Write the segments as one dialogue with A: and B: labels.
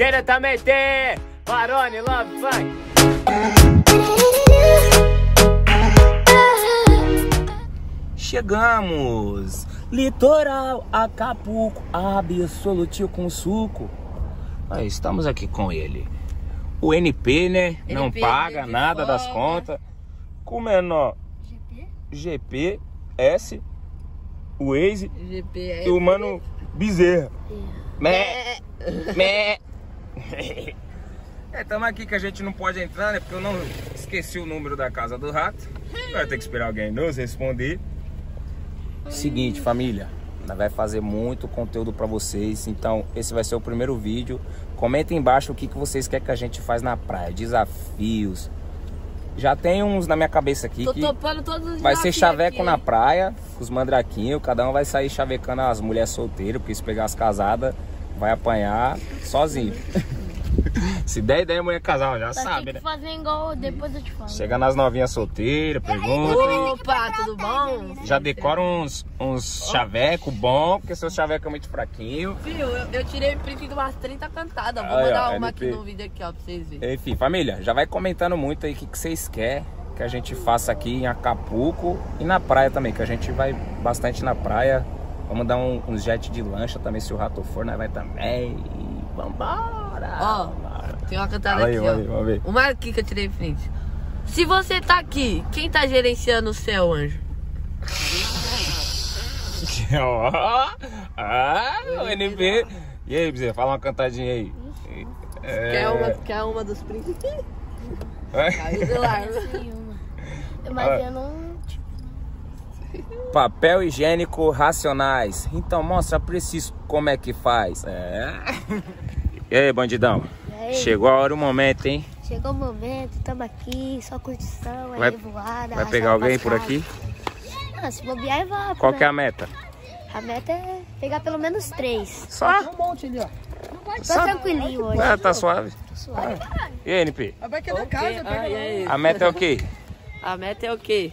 A: Diretamente, Barone Love Funk. Chegamos! Litoral Acapulco, absolutinho com suco. Aí, estamos aqui com ele. O NP, né? Não
B: NP,
A: paga
B: de
A: nada das contas. Com o menor GP, S, o Waze
B: GPS.
A: e o mano Bezerra. Mé, mé. É, tamo aqui que a gente não pode entrar, né? Porque eu não esqueci o número da casa do rato. Vai ter que esperar alguém nos responder. Seguinte, família. Vai fazer muito conteúdo pra vocês. Então, esse vai ser o primeiro vídeo. Comenta embaixo o que, que vocês querem que a gente faz na praia. Desafios. Já tem uns na minha cabeça aqui
B: Tô
A: que
B: topando todos os
A: vai ser chaveco
B: aqui,
A: na praia, os mandraquinhos. Cada um vai sair chavecando as mulheres solteiras, porque se pegar as casadas, vai apanhar sozinho. se der ideia, mulher casal, já
C: Só
A: sabe,
C: tem
A: né?
C: que fazer igual depois eu te falo.
A: Chega nas novinhas solteiras, pergunta.
B: Opa, tudo bom?
A: Já decora uns, uns chaveco bom, porque seu chaveco é muito fraquinho.
B: Filho, eu, eu tirei print de umas 30 cantadas. Vou
A: Aí, ó,
B: mandar uma
A: NP.
B: aqui no vídeo aqui, ó, pra vocês verem.
A: Enfim, família, já vai comentando muito aí o que, que vocês querem que a gente faça aqui em Acapulco e na praia também, que a gente vai bastante na praia. Vamos dar um, uns jet de lancha também, se o rato for, nós vai também. E vambora!
B: Ó. Tem uma cantada
A: aí,
B: aqui, ó.
A: ver, vamos ver.
B: Uma aqui que eu tirei print. Se você tá aqui, quem tá gerenciando o céu, anjo?
A: Ó, ah, o NB. E aí, Bezerra, fala uma cantadinha aí. É...
B: Quer, uma, quer uma dos prints?
A: É?
B: Caiu do lar.
C: Nenhuma. Mas eu não.
A: Papel higiênico racionais. Então mostra pra esses como é que faz. É. E aí, bandidão?
C: E aí?
A: Chegou a hora, o momento, hein?
C: Chegou o momento, tamo aqui, só curtição,
A: Vai-
C: aí voada.
A: Vai pegar alguém por aqui?
C: Ah, se bobear, vai.
A: Qual que é a meta?
C: A meta é pegar pelo menos três.
A: Só?
D: Um monte ali, ó.
C: Tô tranquilinho hoje.
A: Ah, tá suave.
C: Suave.
A: E aí, NP?
D: Vai aqui na casa, pega
B: Ah?
A: A meta é o quê?
B: A meta é o quê?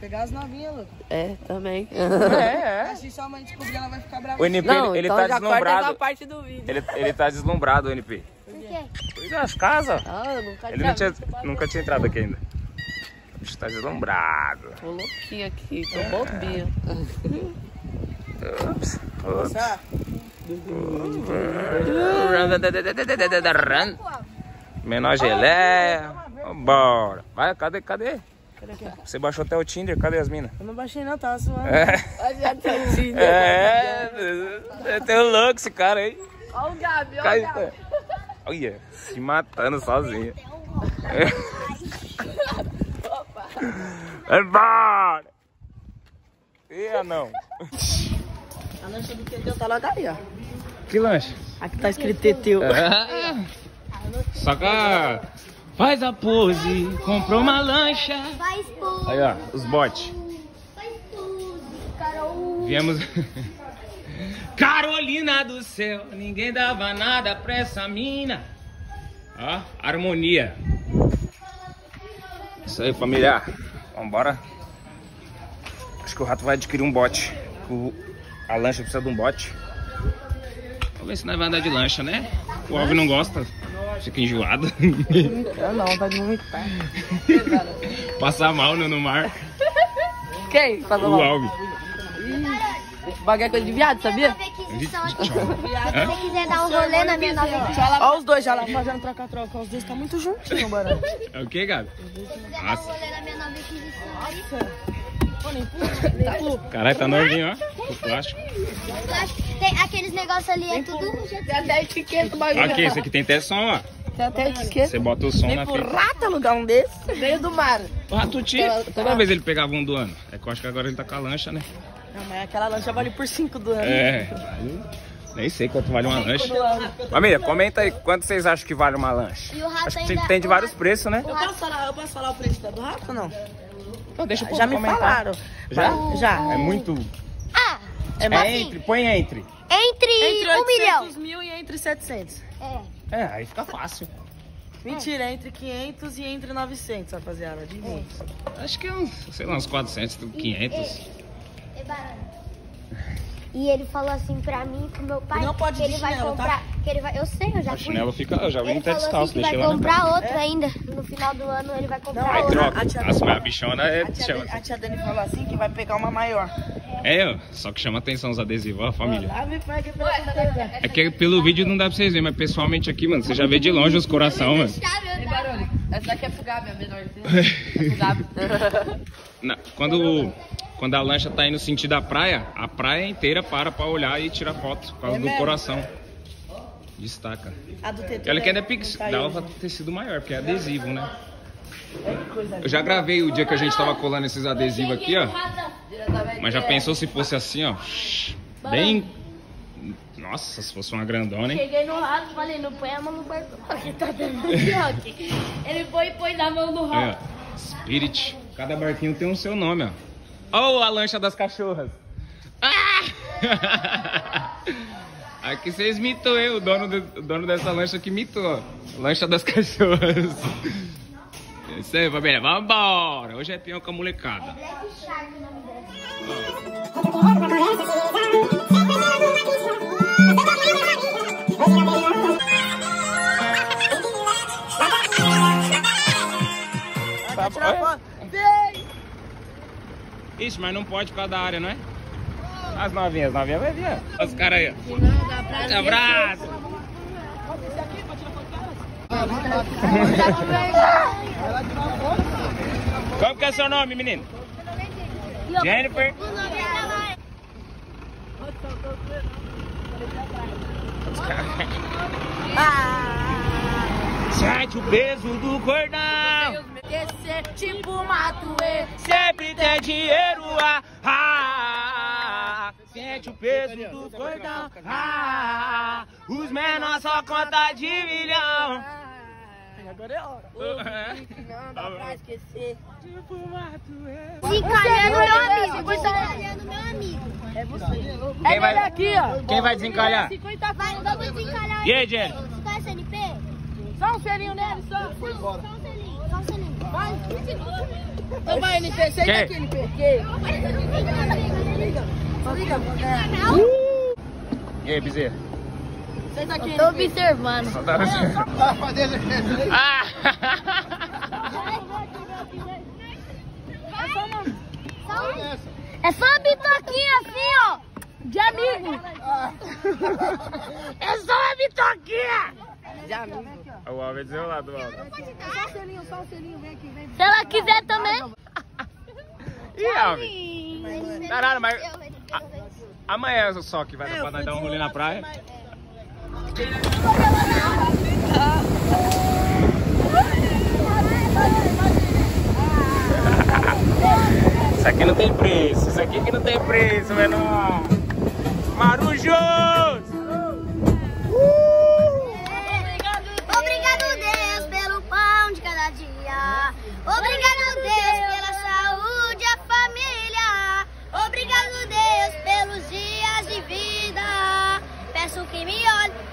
D: Pegar as novinhas, louco.
B: É, também.
A: É, é.
D: Se sua mãe descobrir, ela vai ficar brava.
A: O NP,
B: Não,
A: ele, ele
B: então
A: tá deslumbrado.
B: parte do vídeo.
A: Ele, ele tá deslumbrado, o NP.
C: Por quê?
A: Cuida das casas.
B: Ah, eu nunca
A: Ele não tinha, nunca tinha entrado aqui ainda. O bicho tá deslumbrado.
B: Tô louquinho aqui, tô bobinha.
A: Ups, ups.
D: Tá?
A: Menor geleia. Vambora. Vai, cadê, cadê? Você baixou até o Tinder, cadê as minas?
D: Eu não baixei não, tava suave.
A: É,
B: Já tá assim, né?
A: é, é tem um louco esse cara aí.
B: Olha o Gabi, olha o Gabi.
A: olha, se matando sozinho. Vambora! Ih, não.
D: A lancha do Teteu tá lá daí, ó.
A: Que lanche?
D: Aqui tá escrito Teteu.
A: Só que faz a pose, comprou uma lancha.
C: Faz tudo.
A: Aí ó, os.
C: Faz. Carol.
A: Viemos. Carolina do céu, ninguém dava nada pra essa mina. Ó, harmonia. Isso aí, família. Vambora. Acho que o rato vai adquirir um bote. A lancha precisa de um bote. Vamos ver se nós vamos andar de lancha, né? O Alvin não gosta. Fica enjoado.
D: Eu não, tá de muito perto.
A: Passar mal no, no mar.
B: Quem? Falou
A: O
B: mal.
A: Alvin.
B: Bagulho é coisa de viado, sabia?
C: Se você quiser dar um rolê na minha nova
D: Ó os dois já lá fazendo troca-troca. Os dois tá muito juntinho, barulho.
A: É o que, Gabi?
C: quiser dar um
A: Nossa.
C: rolê na minha nova.
A: Caralho, tá novinho, ó. O plástico.
C: Tem aqueles negócios ali, é tudo.
B: Tem até etiqueta o bagulho.
A: Aqui, esse aqui tem até som, ó.
B: Tem até etiqueta.
A: Você bota o som
D: Nem
A: na frente.
D: rata alugar um desse.
B: Veio do mar.
A: O rato tinha. Toda vez ele pegava um do ano. É que eu acho que agora ele tá com a lancha, né?
D: Não, mas aquela lancha vale por 5 do ano.
A: É. Nem sei quanto vale uma lancha. Família, comenta aí quanto vocês acham que vale uma lancha.
C: E o rato
A: Acho que
C: ainda.
A: tem de vários preços, né?
D: Eu posso falar, eu posso falar o preço do rato ou não?
A: Então deixa o povo
D: Já me
A: comentar.
D: falaram.
A: Já?
D: Já.
A: É muito.
C: Ah!
D: É
A: É
C: assim,
A: entre, põe entre.
C: entre,
D: Entre
C: um milhão.
D: 800 mil e entre 700.
C: É.
A: É, aí fica fácil.
D: Mentira, entre 500 e entre 900, rapaziada. Adivinha.
A: Acho que é uns, sei lá, uns 400, 500.
C: É barato. E ele falou assim pra mim e pro meu pai
D: Não pode
C: que ele
D: de
C: vai
D: chinelo, tá?
C: comprar. Que ele vai, eu sei, eu já fui.
A: chinelo fica. Eu já vi
C: Ele
A: até descalço,
C: assim
A: deixei
C: vai
A: lá casa.
C: comprar outro ainda. No final do ano ele vai comprar
D: Não,
A: Aí
C: outro.
A: troca.
D: A tia
A: Nossa, a bichona é.
D: A tia,
A: chama-
D: a tia Dani falou assim que vai pegar uma maior.
A: É, ó, só que chama atenção os adesivos, ó, família. É que pelo vídeo não dá pra vocês verem, mas pessoalmente aqui, mano, você já vê de longe os coração, mano.
B: Barulho. Essa daqui é pro Gabi, a menorzinha. É pro Gabi.
A: Na- quando, quando a lancha tá indo sentido da praia, a praia inteira para pra olhar e tirar foto por causa
D: É
A: do
D: mesmo?
A: coração. Destaca.
D: A do Tetê.
A: E olha que ainda é pix,
D: Tá
A: dava pra ter sido maior, porque é adesivo, né?
D: Coisa
A: Eu já gravei o dia que a gente tava colando esses adesivos aqui, ó. Mas já pensou se fosse assim, ó? Bem. Nossa, se fosse uma grandona, hein?
C: Cheguei no rato e falei, não põe a mão no barco. Porque tá dando choque. Ele foi e pôs a mão no
A: Aí, ó. Spirit. Cada barquinho tem o seu nome, ó. Oh, a lancha das cachorras. Ah! Aqui vocês mitou, hein? O dono, do- o dono dessa lancha aqui mitou. Lancha das cachorras. Isso aí, família. Vambora. Hoje é peão com a molecada. Tá bom. Ixi, mas não pode por causa da área, não é? As novinhas, as novinhas vai vir. ó. Os caras aí, ó. Abraço. Como que é seu nome, menino? Jennifer? Sente o peso do cordão.
B: Descer tipo Matuê.
A: Sempre tem dinheiro. Ah, ah, sente o peso do cordão. Ah, os menores só conta de milhão.
D: Agora é hora.
B: Não dá pra esquecer.
C: Desencalhando meu amigo. Desencalhando meu amigo.
A: Quem vai,
B: Aqui, ó.
A: quem vai desencalhar?
C: Vai, vamos desencalhar.
A: E aí, Jenny?
C: Você conhece NP?
B: Só um selinho nele, só.
C: Só um selinho. Só um selinho. Vai.
B: Então vai, NP, senta aqui, NP. Quem?
A: E aí, Bezerra?
B: Senta aqui,
C: Tô observando.
A: Só tá Ah!
C: É só uma bitoquinha assim, ó. De amigo.
A: É só uma bitoquinha!
B: Já, amigo.
A: O Alves dizer lá do Alves.
C: Se ela quiser também.
A: Ih, Alves? Caralho, mas a- amanhã é só que vai dar pra nós dar um rolê na praia. Isso aqui não tem preço, isso aqui que não tem preço, menor. Marujos!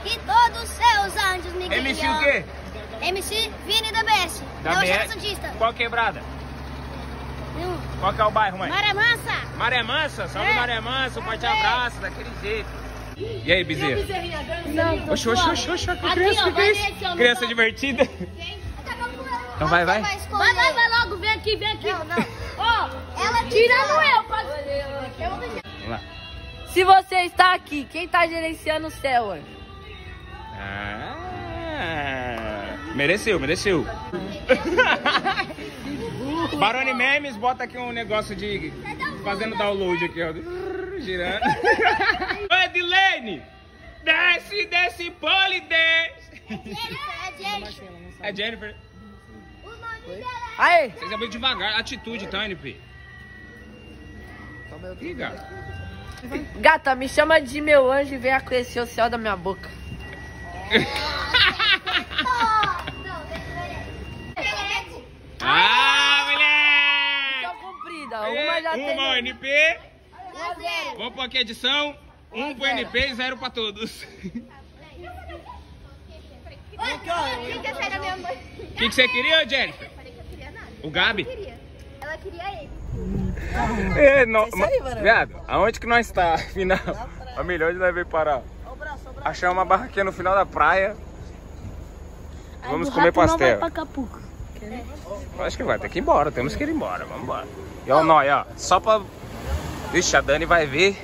C: E todos os seus anjos me guiem.
A: MC o quê?
C: MC Vini da BS.
A: Da
C: Da Baixada? Santista.
A: Qual quebrada?
C: Hum.
A: Qual que é o bairro, mãe?
C: Maré Mansa.
A: Maré Mansa, salve
C: É.
A: Maré Mansa, um forte abraço, daquele jeito. E aí, Bezerra?
C: Não,
A: Oxe, oxe, oxe, oxe, que
C: Aqui,
A: criança,
C: ó,
A: que criança. Criança
C: no-
A: divertida.
C: Então
A: vai, vai.
C: Vai, vai, vai logo, vem aqui, vem aqui. Não, não. Ó, ela tirando eu. pode- Eu vou.
B: Se você está aqui, quem tá gerenciando o céu?
A: Ah, mereceu, mereceu. Barone Memes, bota aqui um negócio de fazendo download aqui, ó. Girando. Ô, Edilene! Desce, desce, pole, desce.
C: É Jennifer.
A: É Jennifer.
C: O nome dela
B: Aí.
A: Vocês é muito devagar. Atitude, tá, NP? Ih, gato.
B: Gata, me chama de meu anjo e venha conhecer o céu da minha boca.
A: Ah, moleque!
B: Só comprida, uma já tem.
A: Uma ao NP.
C: é
A: Vamos pôr aqui a edição. Um pro NP e zero pra todos.
C: Quem quer sair da minha mãe?
A: O que, que você queria, Jennifer?
C: Falei que eu queria nada.
A: O Gabi?
C: Queria. Ela queria ele.
A: É, não,
D: isso aí, mano.
A: viado, aonde que nós está? Final. Família, onde nós veio parar? Achamos uma barraquinha no final da praia. Vamos comer pastel. Acho que vai ter que ir embora, temos que ir embora, vamos embora. E ó, o nó, aí, ó, só pra... Ixi, a Dani vai ver.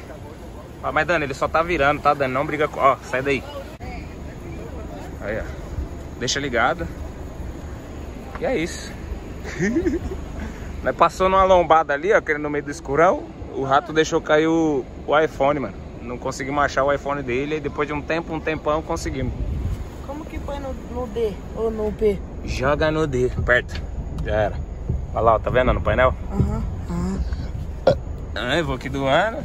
A: Ó, mas Dani, ele só tá virando, tá, Dani? Não briga com... Ó, sai daí. Aí, ó. Deixa ligado. E é isso. Nós passou numa lombada ali, ó, que no meio do escurão. O rato deixou cair o, o iPhone, mano. Não conseguimos achar o iPhone dele. E depois de um tempo, um tempão, conseguimos.
D: Como que põe no, no D ou no P?
A: Joga no D, perto. Já era. Olha lá, ó, tá vendo no painel?
D: Aham.
A: Ah, eu vou aqui do ano.